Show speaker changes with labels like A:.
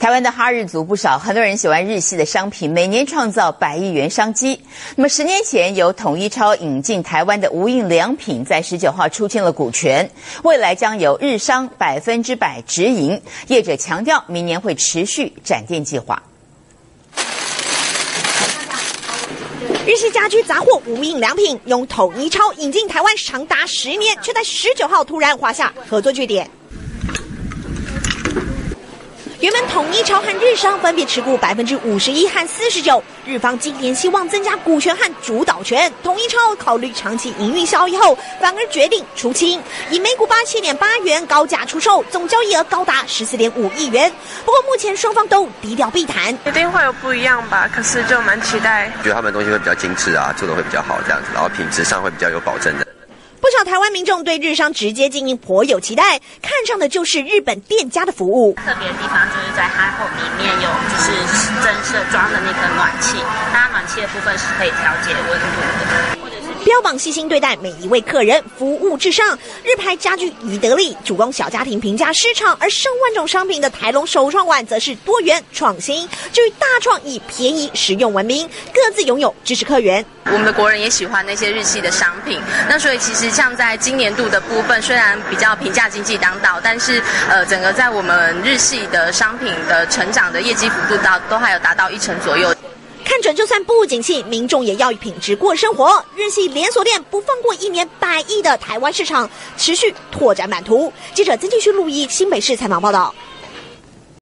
A: 台湾的哈日族不少，很多人喜欢日系的商品，每年创造百亿元商机。那么十年前由统一超引进台湾的无印良品，在十九号出清了股权，未来将由日商百分之百直营。业者强调，明年会持续展店计划。
B: 日系家居杂货无印良品用统一超引进台湾长达十年，却在十九号突然画下合作据点。原本统一超和日商分别持股百分之五十一和四十九，日方今年希望增加股权和主导权，统一超考虑长期营运效益后，反而决定出清，以每股八七点八元高价出售，总交易额高达十四点五亿元。不过目前双方都低调避谈，
C: 一定会有不一样吧？可是就蛮期待，
D: 觉得他们东西会比较精致啊，做的会比较好这样子，然后品质上会比较有保证的。
B: 不少台湾民众对日商直接经营颇有期待，看上的就是日本店家的服务。
E: 特别的地方就是在它后里面有就是增设装的那个暖气，它暖气的部分是可以调节温度的。
B: 标榜细心对待每一位客人，服务至上。日牌家具宜得利主攻小家庭平价市场，而上万种商品的台龙首创馆则是多元创新。至于大创以便宜实用闻名，各自拥有支持客源。
F: 我们的国人也喜欢那些日系的商品，那所以其实像在今年度的部分，虽然比较平价经济当道，但是呃，整个在我们日系的商品的成长的业绩幅度到都还有达到一成左右。
B: 看准，就算不景气，民众也要品质过生活。日系连锁店不放过一年百亿的台湾市场，持续拓展版图。记者曾继续录音，新北市采访报道。